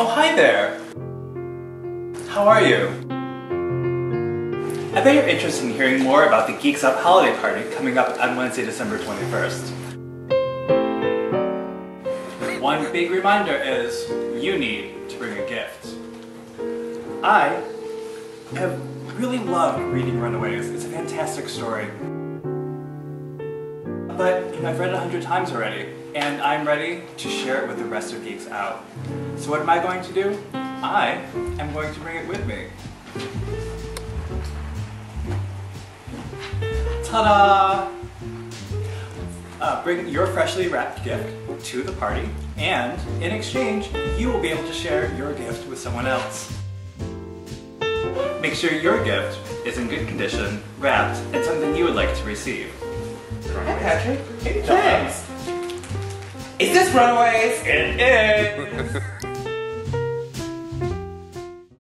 Oh, hi there! How are you? I bet you're interested in hearing more about the Geeks Out holiday party coming up on Wednesday, December 21st. One big reminder is you need to bring a gift. I have really loved reading Runaways. It's a fantastic story. But I've read it a hundred times already, and I'm ready to share it with the rest of Geeks Out. So what am I going to do? I am going to bring it with me. Ta-da! Uh, bring your freshly wrapped gift to the party, and in exchange, you will be able to share your gift with someone else. Make sure your gift is in good condition, wrapped, and something you would like to receive. Hi, Patrick. Hey, James. Is this Runaways? It is!